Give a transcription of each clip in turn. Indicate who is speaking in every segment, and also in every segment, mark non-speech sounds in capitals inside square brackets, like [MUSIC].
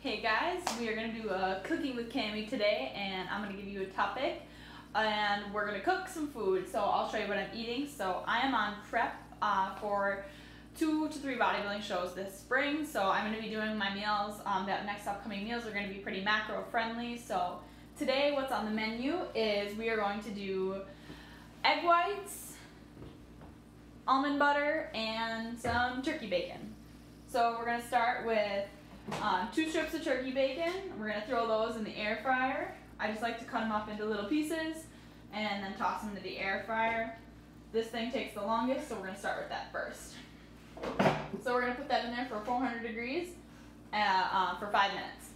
Speaker 1: Hey guys, we are going to do a cooking with Cami today and I'm going to give you a topic and we're going to cook some food. So I'll show you what I'm eating. So I am on prep uh, for two to three bodybuilding shows this spring. So I'm going to be doing my meals. Um, that next upcoming meals are going to be pretty macro friendly. So today what's on the menu is we are going to do egg whites, almond butter, and some turkey bacon. So we're going to start with um, two strips of turkey bacon. We're to throw those in the air fryer. I just like to cut them up into little pieces and then toss them into the air fryer. This thing takes the longest, so we're to start with that first. So we're to put that in there for 400 degrees uh, uh, for five minutes.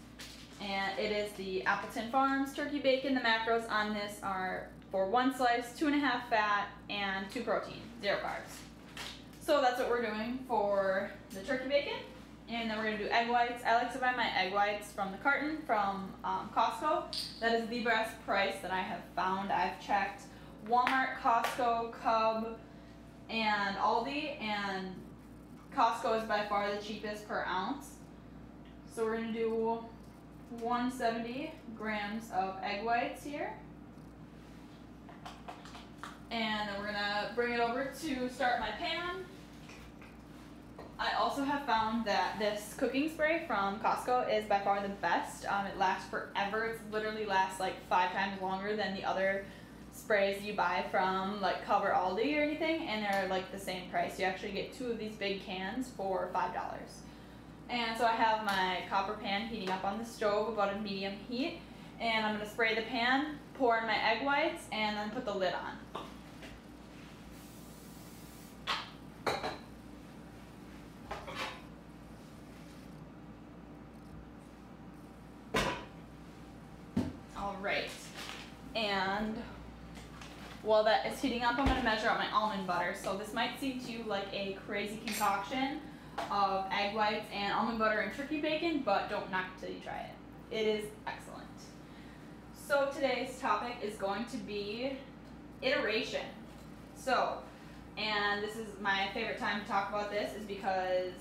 Speaker 1: And it is the Appleton Farms turkey bacon. The macros on this are for one slice, two and a half fat, and two protein, zero carbs. So that's what we're doing for the turkey bacon. And then we're going to do egg whites. I like to buy my egg whites from the carton from um, Costco. That is the best price that I have found. I've checked Walmart, Costco, Cub, and Aldi, and Costco is by far the cheapest per ounce. So we're going to do 170 grams of egg whites here. And then we're going to bring it over to start my pan. I also have found that this cooking spray from Costco is by far the best. Um, it lasts forever. It literally lasts like five times longer than the other sprays you buy from like Cub or Aldi or anything, and they're like the same price. You actually get two of these big cans for five dollars. And so I have my copper pan heating up on the stove about a medium heat, and I'm gonna spray the pan, pour in my egg whites, and then put the lid on. right. And while that is heating up, I'm going to measure out my almond butter. So this might seem to you like a crazy concoction of egg whites and almond butter and turkey bacon, but don't knock it till you try it. It is excellent. So today's topic is going to be iteration. So, and this is my favorite time to talk about this is because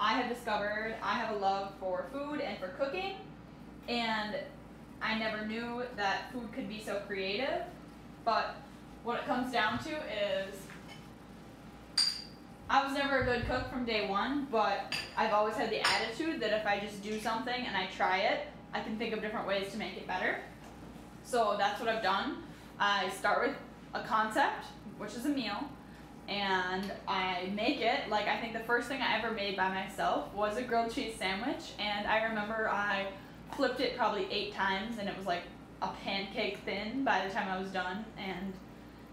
Speaker 1: I have discovered I have a love for food and for cooking, and I never knew that food could be so creative, but what it comes down to is I was never a good cook from day one, but I've always had the attitude that if I just do something and I try it, I can think of different ways to make it better. So that's what I've done. I start with a concept, which is a meal, and I make it. Like I think the first thing I ever made by myself was a grilled cheese sandwich, and I remember I flipped it probably eight times and it was like a pancake thin by the time I was done. And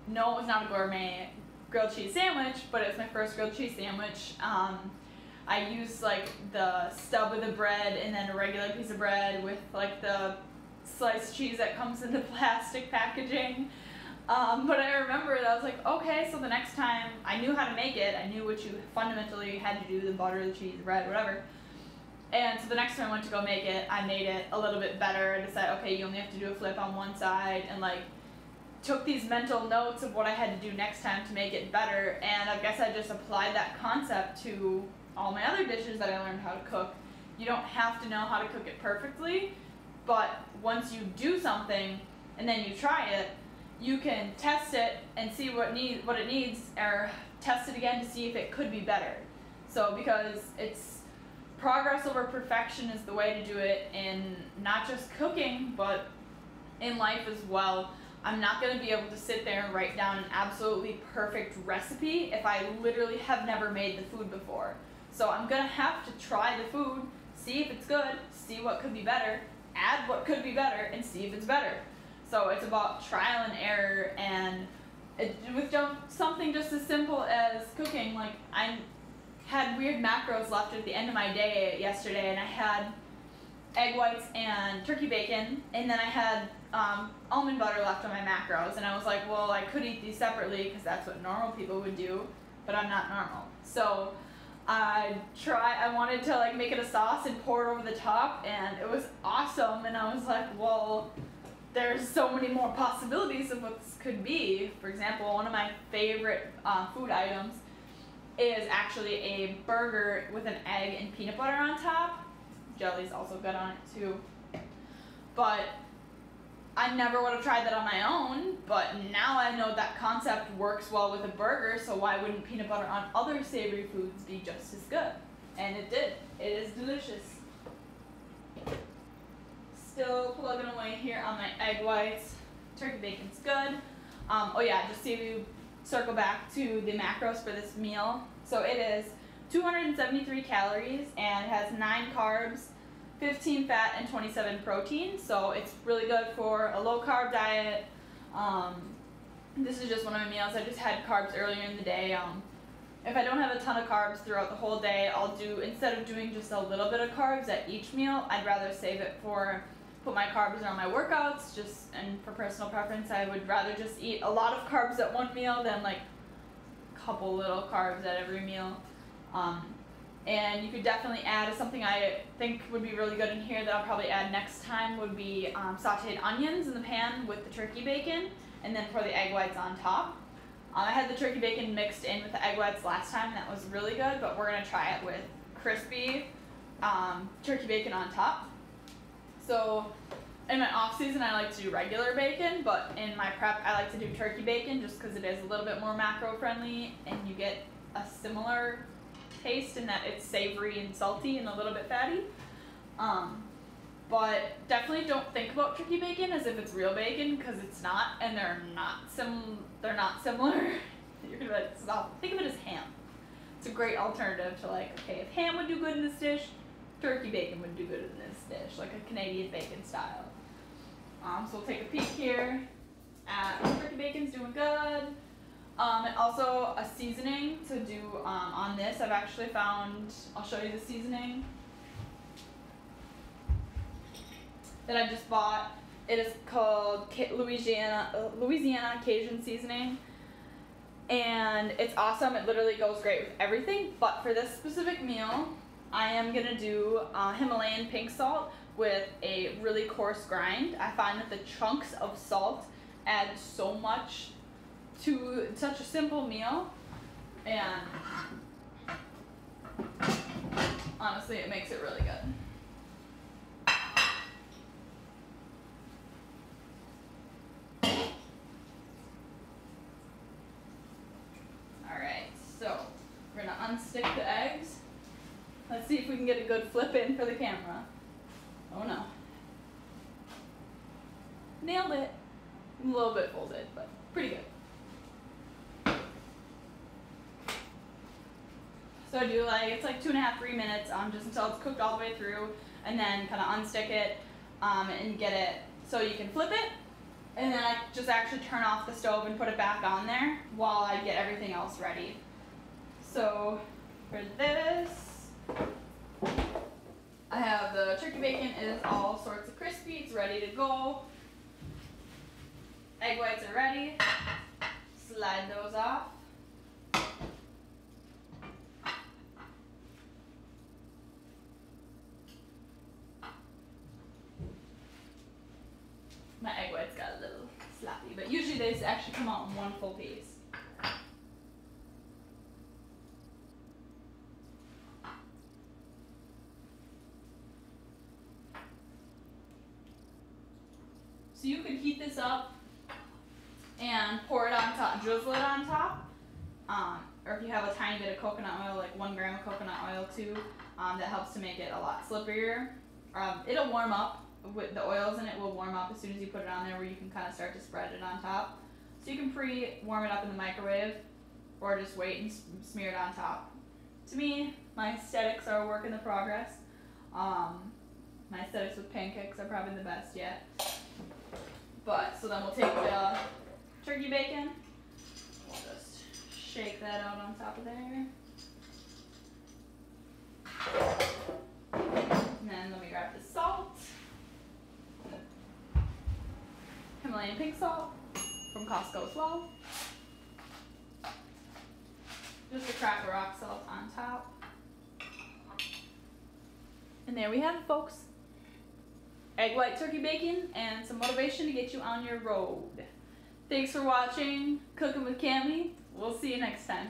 Speaker 1: no, it was not a gourmet grilled cheese sandwich, but it was my first grilled cheese sandwich. Um, I used like the stub of the bread and then a regular piece of bread with like the sliced cheese that comes in the [LAUGHS] plastic packaging. Um, but I remember that I was like, okay, so the next time I knew how to make it, I knew what you fundamentally had to do, the butter, the cheese, the bread, whatever. And so the next time I went to go make it, I made it a little bit better and decided, okay, you only have to do a flip on one side and like took these mental notes of what I had to do next time to make it better and I guess I just applied that concept to all my other dishes that I learned how to cook. You don't have to know how to cook it perfectly, but once you do something and then you try it, you can test it and see what need what it needs or test it again to see if it could be better. So because it's progress over perfection is the way to do it in not just cooking, but in life as well. I'm not going to be able to sit there and write down an absolutely perfect recipe if I literally have never made the food before. So I'm going to have to try the food, see if it's good, see what could be better, add what could be better, and see if it's better. So it's about trial and error and it, with something just as simple as cooking, like I'm had weird macros left at the end of my day yesterday, and I had egg whites and turkey bacon, and then I had um, almond butter left on my macros, and I was like, well, I could eat these separately because that's what normal people would do, but I'm not normal. So I try. I wanted to like make it a sauce and pour it over the top, and it was awesome. And I was like, well, there's so many more possibilities of what this could be. For example, one of my favorite uh, food items is actually a burger with an egg and peanut butter on top. jelly's also good on it too. But I never would have tried that on my own, but now I know that concept works well with a burger, so why wouldn't peanut butter on other savory foods be just as good? And it did. It is delicious. Still plugging away here on my egg whites. Turkey bacon's good. Um, oh yeah, just to circle back to the macros for this meal. So it is 273 calories and has 9 carbs, 15 fat, and 27 protein. So it's really good for a low carb diet. Um, this is just one of my meals. I just had carbs earlier in the day. Um, if I don't have a ton of carbs throughout the whole day, I'll do, instead of doing just a little bit of carbs at each meal, I'd rather save it for, put my carbs on my workouts, just, and for personal preference, I would rather just eat a lot of carbs at one meal than like a couple little carbs at every meal. Um, and you could definitely add something I think would be really good in here that I'll probably add next time would be um, sauteed onions in the pan with the turkey bacon and then pour the egg whites on top. Um, I had the turkey bacon mixed in with the egg whites last time and that was really good, but we're going to try it with crispy um, turkey bacon on top. So in my off season I like to do regular bacon, but in my prep I like to do turkey bacon just because it is a little bit more macro friendly and you get a similar taste in that it's savory and salty and a little bit fatty. Um, but definitely don't think about turkey bacon as if it's real bacon because it's not, and they're not sim they're not similar. [LAUGHS] You're gonna like, stop. Think of it as ham. It's a great alternative to like, okay, if ham would do good in this dish, turkey bacon would do good in this dish, like a Canadian bacon style. Um, so we'll take a peek here at turkey bacon's doing good. Um, and also a seasoning to do um, on this. I've actually found, I'll show you the seasoning that I just bought. It is called Louisiana, Louisiana Cajun seasoning. And it's awesome. It literally goes great with everything. But for this specific meal, I am going to do uh, Himalayan pink salt with a really coarse grind. I find that the chunks of salt add so much to such a simple meal and honestly it makes it really good. Unstick the eggs. Let's see if we can get a good flip in for the camera. Oh no. Nailed it. A little bit folded, but pretty good. So I do like, it's like two and a half, three minutes um, just until it's cooked all the way through and then kind of unstick it um, and get it so you can flip it. And then I just actually turn off the stove and put it back on there while I get everything else ready. So for this, I have the turkey bacon is all sorts of crispy, it's ready to go. Egg whites are ready. Slide those off. My egg whites got a little sloppy, but usually they actually come out in one full piece. So you could heat this up and pour it on top, drizzle it on top. Um, or if you have a tiny bit of coconut oil, like one gram of coconut oil too, um, that helps to make it a lot slipperier. Um, it'll warm up with the oils in it will warm up as soon as you put it on there where you can kind of start to spread it on top. So you can pre-warm it up in the microwave or just wait and smear it on top. To me, my aesthetics are a work in the progress. Um, my aesthetics with pancakes are probably the best yet. But, so then we'll take the turkey bacon. We'll just shake that out on top of there. And then let me grab the salt. Himalayan pink salt from Costco as well. Just a crack of rock salt on top. And there we have it, folks. Egg white turkey bacon and some motivation to get you on your road. Thanks for watching Cooking with Cami. We'll see you next time.